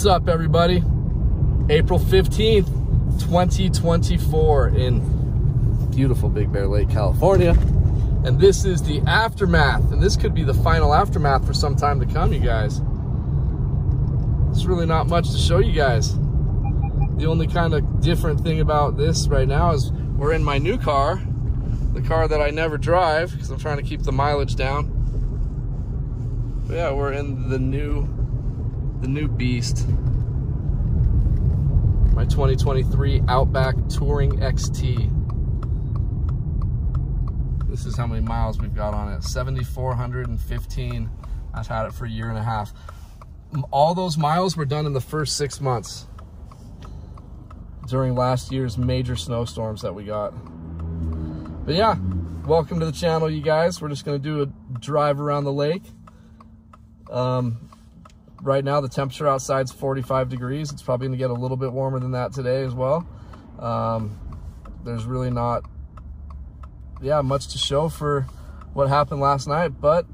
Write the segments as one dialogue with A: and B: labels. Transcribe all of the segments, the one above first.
A: What's up, everybody? April 15th, 2024 in beautiful Big Bear Lake, California. And this is the aftermath. And this could be the final aftermath for some time to come, you guys. It's really not much to show you guys. The only kind of different thing about this right now is we're in my new car, the car that I never drive because I'm trying to keep the mileage down. But yeah, we're in the new the new beast. My 2023 Outback Touring XT. This is how many miles we've got on it. 7,415. I've had it for a year and a half. All those miles were done in the first six months during last year's major snowstorms that we got. But yeah, welcome to the channel, you guys. We're just gonna do a drive around the lake. Um, right now the temperature outside is 45 degrees. It's probably gonna get a little bit warmer than that today as well. Um, there's really not, yeah, much to show for what happened last night, but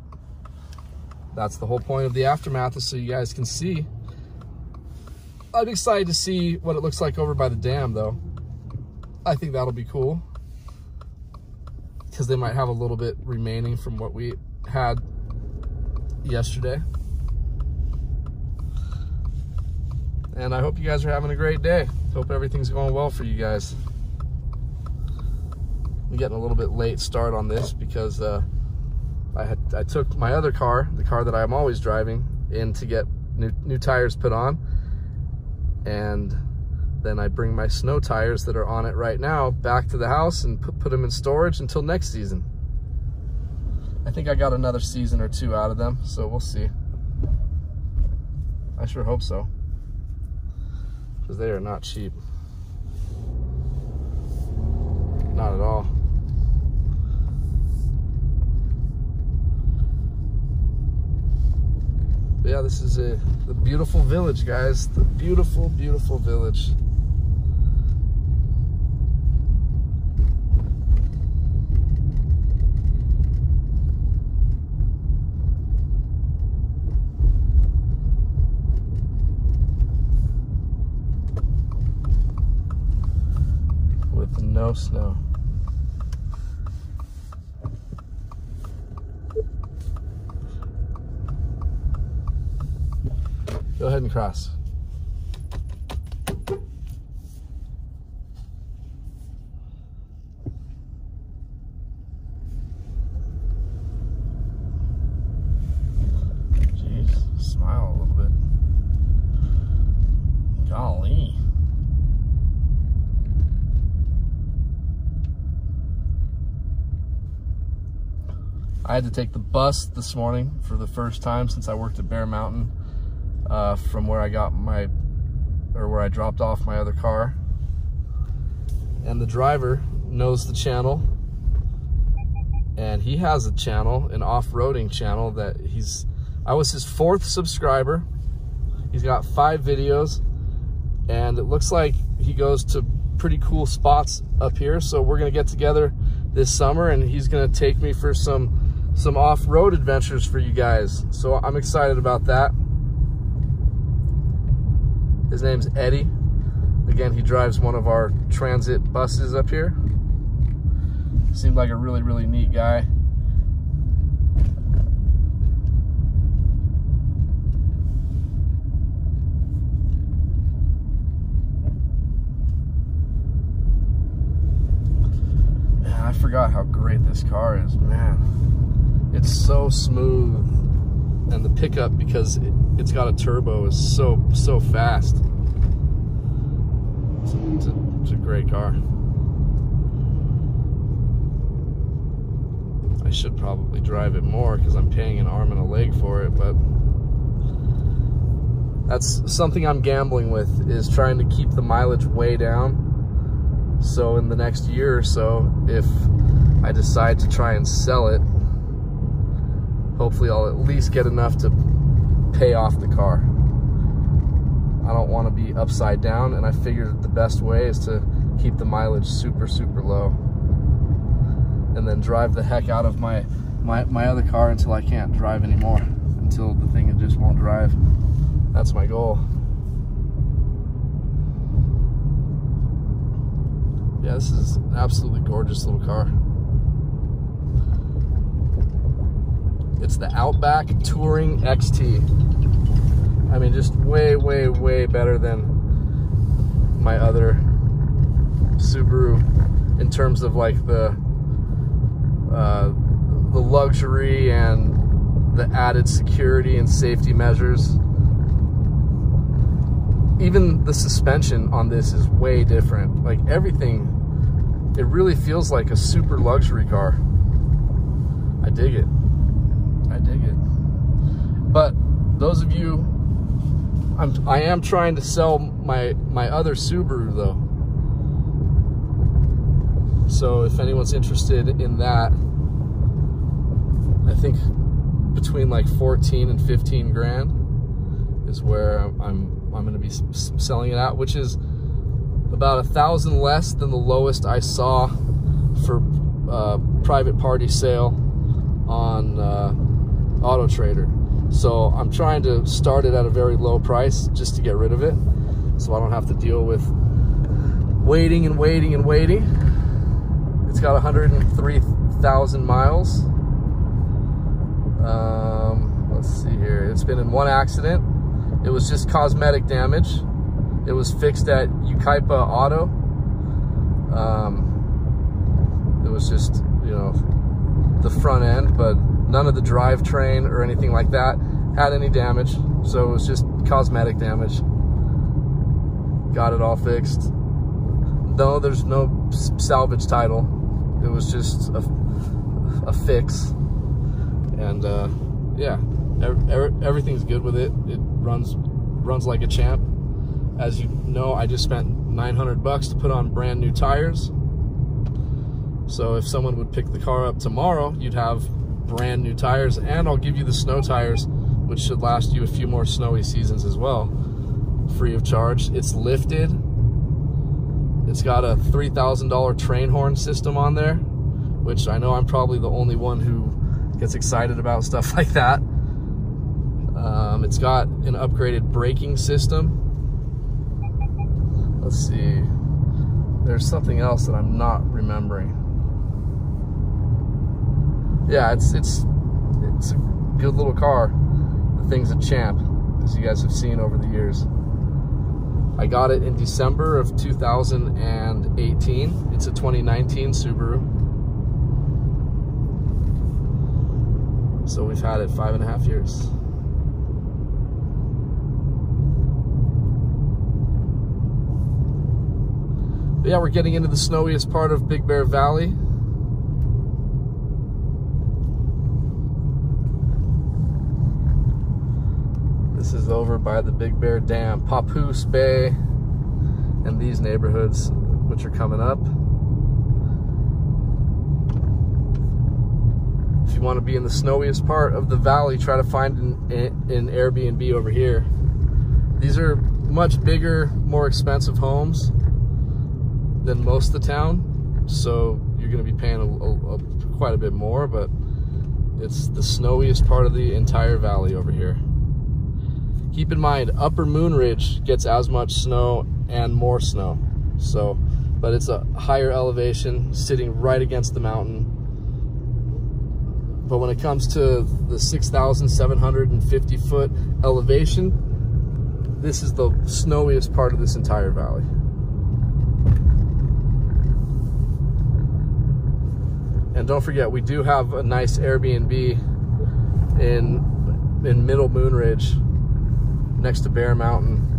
A: that's the whole point of the aftermath is so you guys can see. I'm excited to see what it looks like over by the dam though. I think that'll be cool because they might have a little bit remaining from what we had yesterday. And I hope you guys are having a great day. Hope everything's going well for you guys. I'm getting a little bit late start on this because uh, I had I took my other car, the car that I'm always driving, in to get new, new tires put on. And then I bring my snow tires that are on it right now back to the house and put, put them in storage until next season. I think I got another season or two out of them, so we'll see. I sure hope so because they are not cheap. Not at all. But yeah, this is a the beautiful village, guys. The beautiful, beautiful village. No snow. Go ahead and cross. I had to take the bus this morning for the first time since I worked at Bear Mountain uh, from where I got my, or where I dropped off my other car. And the driver knows the channel and he has a channel, an off-roading channel that he's, I was his fourth subscriber. He's got five videos and it looks like he goes to pretty cool spots up here. So we're gonna get together this summer and he's gonna take me for some some off-road adventures for you guys. So I'm excited about that. His name's Eddie. Again, he drives one of our transit buses up here. Seemed like a really, really neat guy. I forgot how great this car is, man. It's so smooth. And the pickup, because it, has got a turbo, is so, so fast. It's a, it's a, it's a great car. I should probably drive it more because I'm paying an arm and a leg for it, but that's something I'm gambling with is trying to keep the mileage way down. So in the next year or so, if I decide to try and sell it, hopefully I'll at least get enough to pay off the car. I don't want to be upside down, and I figured the best way is to keep the mileage super, super low. And then drive the heck out of my, my, my other car until I can't drive anymore, until the thing just won't drive. That's my goal. Yeah, this is an absolutely gorgeous little car. It's the Outback Touring XT. I mean, just way, way, way better than my other Subaru in terms of like the uh, the luxury and the added security and safety measures. Even the suspension on this is way different. Like everything, it really feels like a super luxury car. I dig it. I dig it. But those of you, I'm, I am trying to sell my, my other Subaru though. So if anyone's interested in that, I think between like 14 and 15 grand is where I'm, I'm going to be selling it at, which is about a thousand less than the lowest I saw for uh, private party sale on uh, Auto Trader. So I'm trying to start it at a very low price just to get rid of it. So I don't have to deal with waiting and waiting and waiting. It's got 103,000 miles. Um, let's see here. It's been in one accident. It was just cosmetic damage. It was fixed at Yucaipa Auto. Um, it was just, you know, the front end, but none of the drivetrain or anything like that had any damage. So it was just cosmetic damage. Got it all fixed. No, there's no salvage title. It was just a, a fix. And uh, yeah, everything's good with it. It runs runs like a champ. As you know, I just spent 900 bucks to put on brand new tires. So if someone would pick the car up tomorrow, you'd have brand new tires and I'll give you the snow tires, which should last you a few more snowy seasons as well, free of charge. It's lifted. It's got a $3,000 train horn system on there, which I know I'm probably the only one who gets excited about stuff like that. Um, it's got an upgraded braking system. Let's see. There's something else that I'm not remembering yeah, it's it's it's a good little car. The thing's a champ, as you guys have seen over the years. I got it in December of 2018. It's a 2019 Subaru. So we've had it five and a half years. But yeah, we're getting into the snowiest part of Big Bear Valley. Is over by the Big Bear Dam, Papoose Bay, and these neighborhoods, which are coming up. If you want to be in the snowiest part of the valley, try to find an, an Airbnb over here. These are much bigger, more expensive homes than most of the town. So you're going to be paying a, a, a, quite a bit more, but it's the snowiest part of the entire valley over here. Keep in mind, Upper Moonridge gets as much snow and more snow. So, but it's a higher elevation sitting right against the mountain. But when it comes to the 6,750 foot elevation, this is the snowiest part of this entire valley. And don't forget, we do have a nice Airbnb in in Middle Moonridge next to Bear Mountain.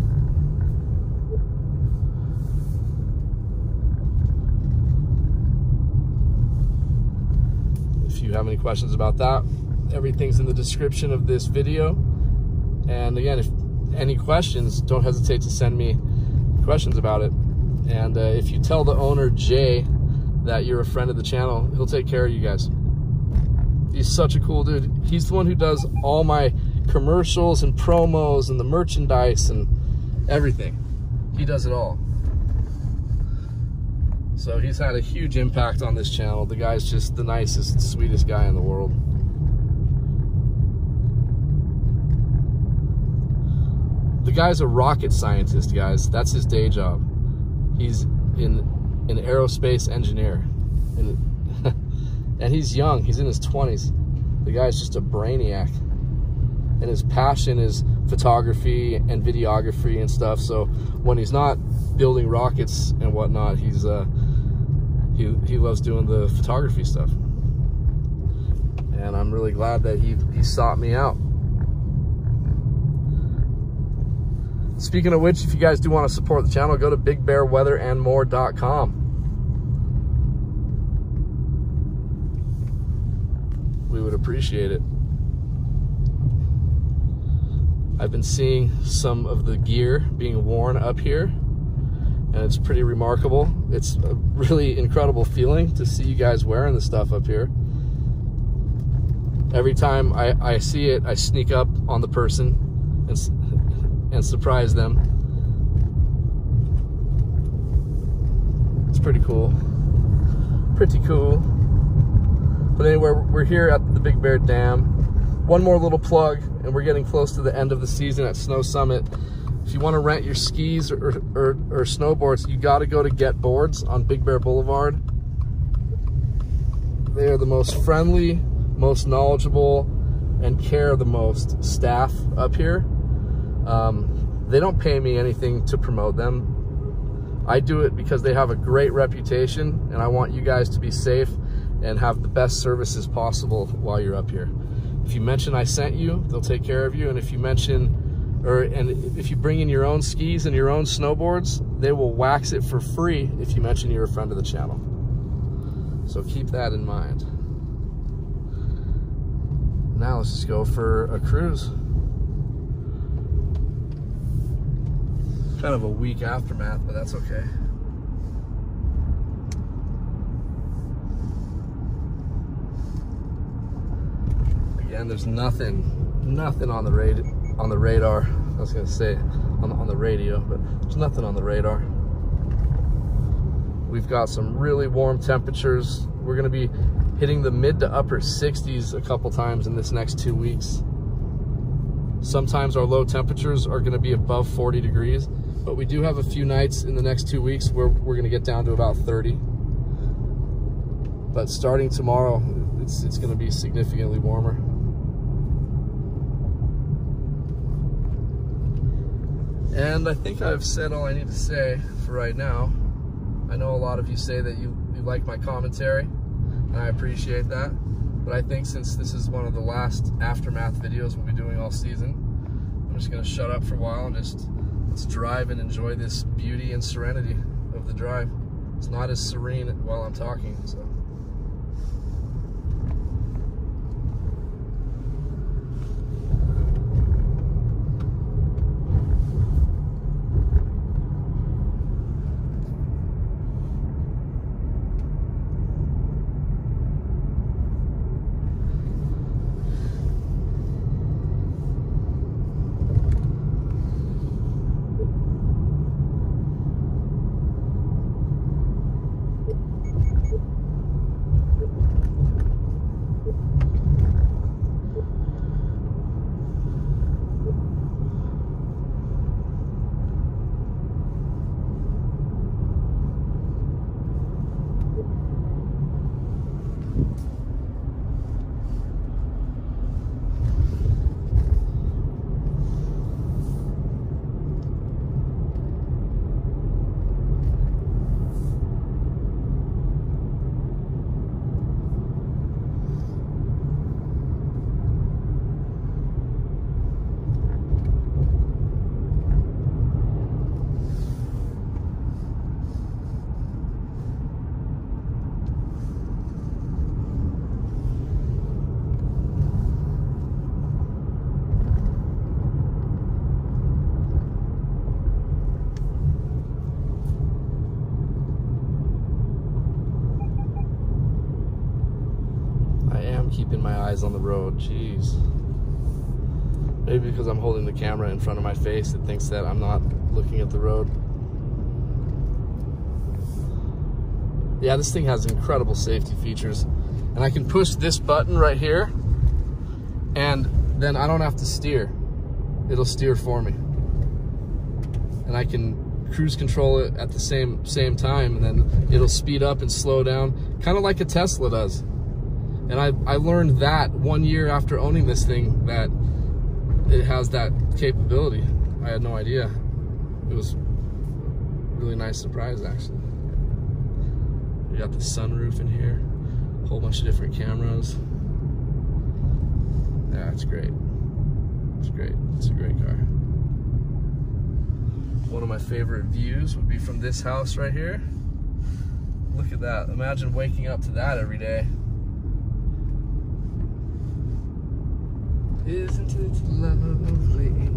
A: If you have any questions about that, everything's in the description of this video. And again, if any questions, don't hesitate to send me questions about it. And uh, if you tell the owner, Jay, that you're a friend of the channel, he'll take care of you guys. He's such a cool dude. He's the one who does all my commercials and promos and the merchandise and everything. He does it all. So he's had a huge impact on this channel. The guy's just the nicest, sweetest guy in the world. The guy's a rocket scientist, guys. That's his day job. He's in an aerospace engineer. And, and he's young, he's in his 20s. The guy's just a brainiac. And his passion is photography and videography and stuff. So when he's not building rockets and whatnot, he's uh, he, he loves doing the photography stuff. And I'm really glad that he, he sought me out. Speaking of which, if you guys do want to support the channel, go to bigbearweatherandmore.com. We would appreciate it. I've been seeing some of the gear being worn up here and it's pretty remarkable. It's a really incredible feeling to see you guys wearing the stuff up here. Every time I, I see it, I sneak up on the person and and surprise them. It's pretty cool. Pretty cool. But anyway, we're here at the Big Bear Dam. One more little plug, and we're getting close to the end of the season at Snow Summit. If you want to rent your skis or, or, or snowboards, you got to go to Getboards on Big Bear Boulevard. They are the most friendly, most knowledgeable, and care the most staff up here. Um, they don't pay me anything to promote them. I do it because they have a great reputation and I want you guys to be safe and have the best services possible while you're up here. If you mention I sent you, they'll take care of you. And if you mention, or and if you bring in your own skis and your own snowboards, they will wax it for free if you mention you're a friend of the channel. So keep that in mind. Now let's just go for a cruise. Kind of a weak aftermath, but that's okay. Again, there's nothing, nothing on the radar. On the radar, I was gonna say on the, on the radio, but there's nothing on the radar. We've got some really warm temperatures. We're gonna be hitting the mid to upper 60s a couple times in this next two weeks. Sometimes our low temperatures are gonna be above 40 degrees but we do have a few nights in the next two weeks where we're to get down to about 30. But starting tomorrow, it's, it's to be significantly warmer. And I think I've said all I need to say for right now. I know a lot of you say that you, you like my commentary, and I appreciate that. But I think since this is one of the last aftermath videos we'll be doing all season, I'm just to shut up for a while and just let's drive and enjoy this beauty and serenity of the drive. It's not as serene while I'm talking, so. On the road. Jeez. Maybe because I'm holding the camera in front of my face, it thinks that I'm not looking at the road. Yeah, this thing has incredible safety features. And I can push this button right here, and then I don't have to steer. It'll steer for me. And I can cruise control it at the same same time, and then it'll speed up and slow down, kind of like a Tesla does. And I I learned that one year after owning this thing that it has that capability. I had no idea. It was really nice surprise actually. We got the sunroof in here, a whole bunch of different cameras. Yeah, it's great. It's great. It's a great car. One of my favorite views would be from this house right here. Look at that. Imagine waking up to that every day. Isn't it lovely?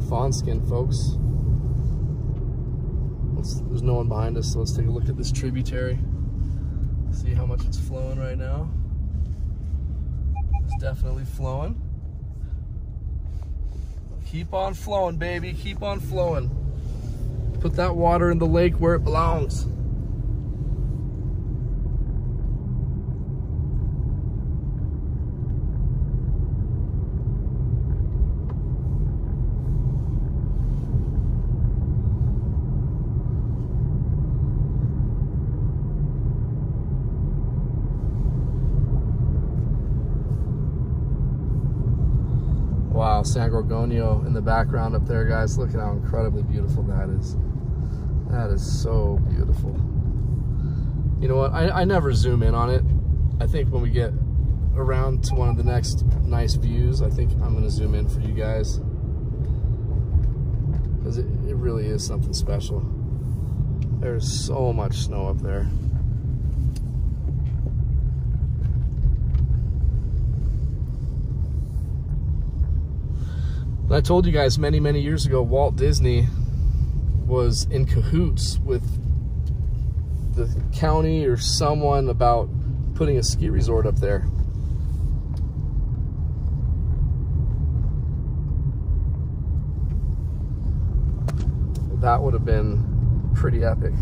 A: We are in Fawnskin, folks. Let's, there's no one behind us, so let's take a look at this tributary. See how much it's flowing right now. It's definitely flowing. Keep on flowing, baby. Keep on flowing. Put that water in the lake where it belongs. San Gorgonio in the background up there, guys. Look at how incredibly beautiful that is. That is so beautiful. You know what? I, I never zoom in on it. I think when we get around to one of the next nice views, I think I'm going to zoom in for you guys. Because it, it really is something special. There's so much snow up there. I told you guys many, many years ago, Walt Disney was in cahoots with the county or someone about putting a ski resort up there. That would have been pretty epic.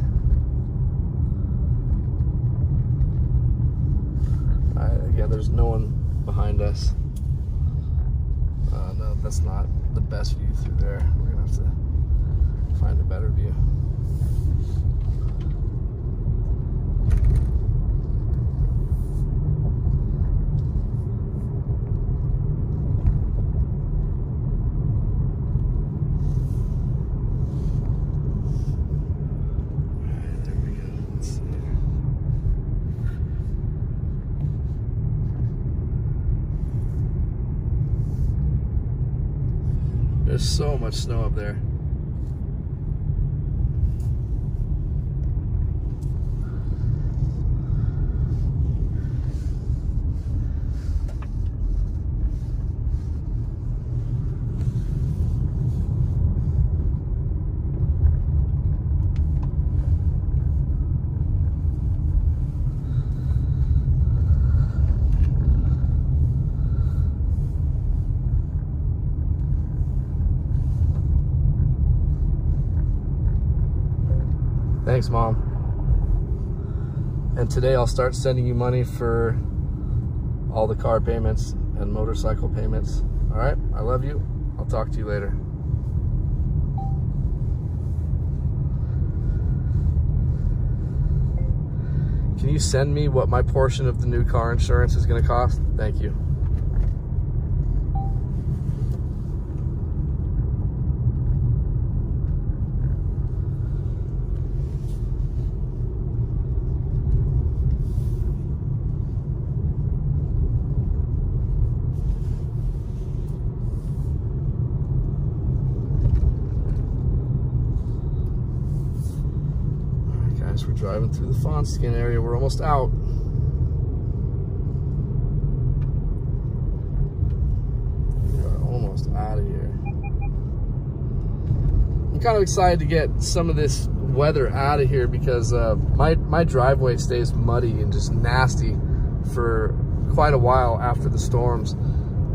A: again, there's no one behind us. Uh, no, that's not the best view through there. We're gonna have to find a better view. There's so much snow up there. Thanks, Mom. And today I'll start sending you money for all the car payments and motorcycle payments. All right? I love you. I'll talk to you later. Can you send me what my portion of the new car insurance is going to cost? Thank you. Driving through the Fawnskin area. We're almost out. We are almost out of here. I'm kind of excited to get some of this weather out of here because uh, my, my driveway stays muddy and just nasty for quite a while after the storms.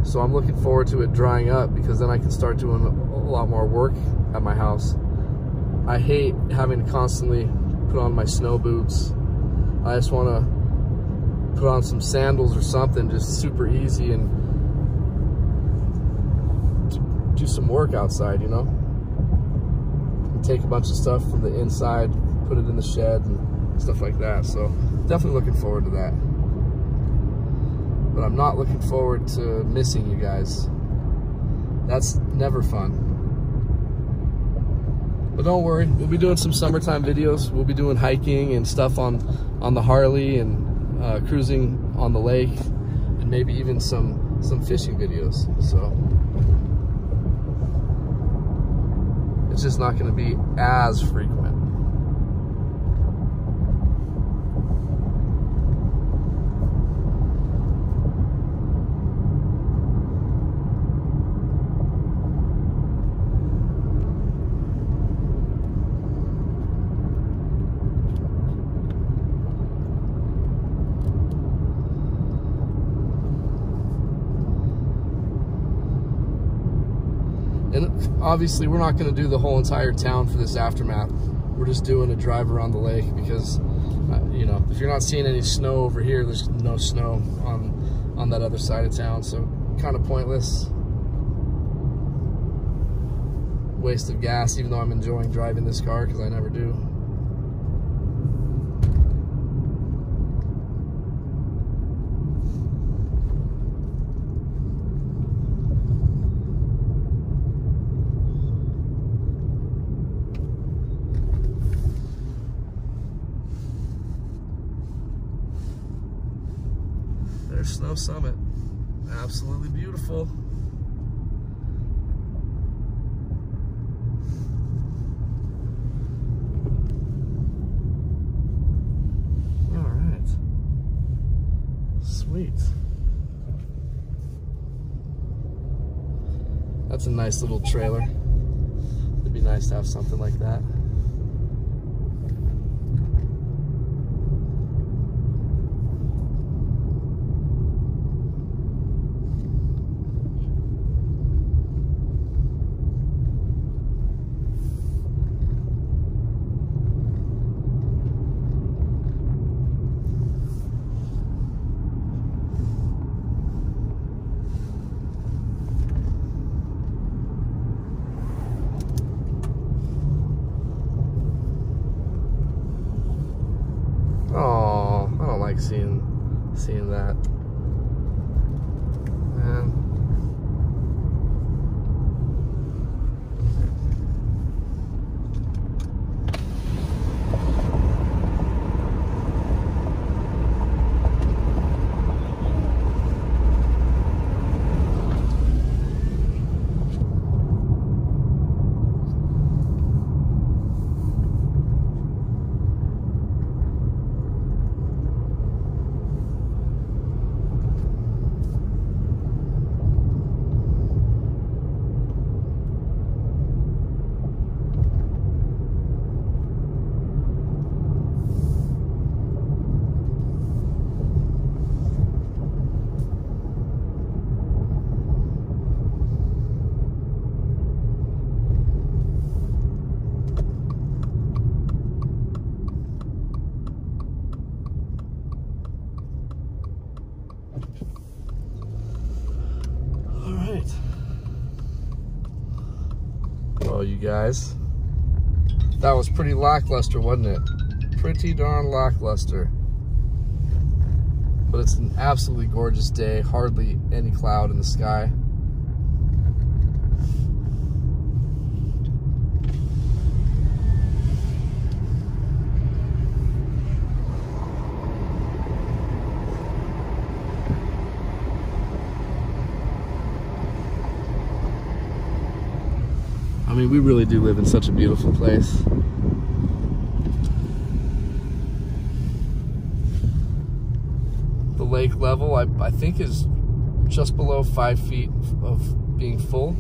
A: So I'm looking forward to it drying up because then I can start doing a lot more work at my house. I hate having to constantly put on my snow boots. I just want to put on some sandals or something just super easy and do some work outside, you know? And take a bunch of stuff from the inside, put it in the shed and stuff like that. So definitely looking forward to that but I'm not looking forward to missing you guys. That's never fun. But don't worry, we'll be doing some summertime videos. We'll be doing hiking and stuff on, on the Harley and uh, cruising on the lake and maybe even some, some fishing videos. So it's just not gonna be as frequent. And obviously we're not going to do the whole entire town for this aftermath. We're just doing a drive around the lake because, uh, you know, if you're not seeing any snow over here, there's no snow on, on that other side of town. So kind of pointless. Waste of gas, even though I'm enjoying driving this car because I never do. Summit. Absolutely beautiful. All right. Sweet. That's a nice little trailer. It'd be nice to have something like that. Like seeing seeing that. Man. All right. Well, you guys, that was pretty lackluster, wasn't it? Pretty darn lackluster. But it's an absolutely gorgeous day, hardly any cloud in the sky. mean, we really do live in such a beautiful place. The lake level, I, I think, is just below five feet of being full.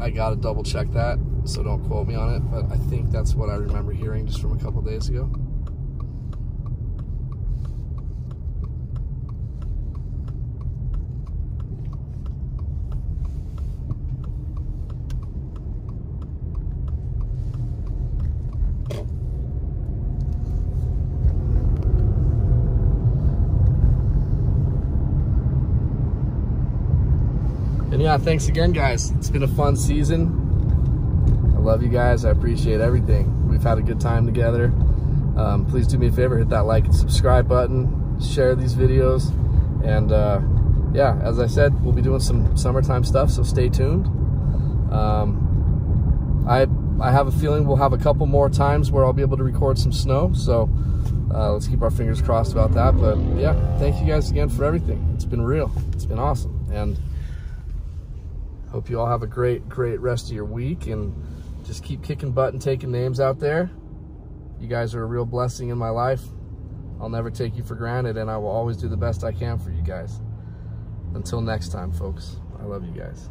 A: I gotta double check that, so don't quote me on it, but I think that's what I remember hearing just from a couple days ago. And yeah, thanks again, guys. It's been a fun season. I love you guys. I appreciate everything. We've had a good time together. Um, please do me a favor, hit that like and subscribe button, share these videos. And uh, yeah, as I said, we'll be doing some summertime stuff, so stay tuned. Um, I, I have a feeling we'll have a couple more times where I'll be able to record some snow. So uh, let's keep our fingers crossed about that. But yeah, thank you guys again for everything. It's been real. It's been awesome. And Hope you all have a great, great rest of your week and just keep kicking butt and taking names out there. You guys are a real blessing in my life. I'll never take you for granted and I will always do the best I can for you guys. Until next time, folks, I love you guys.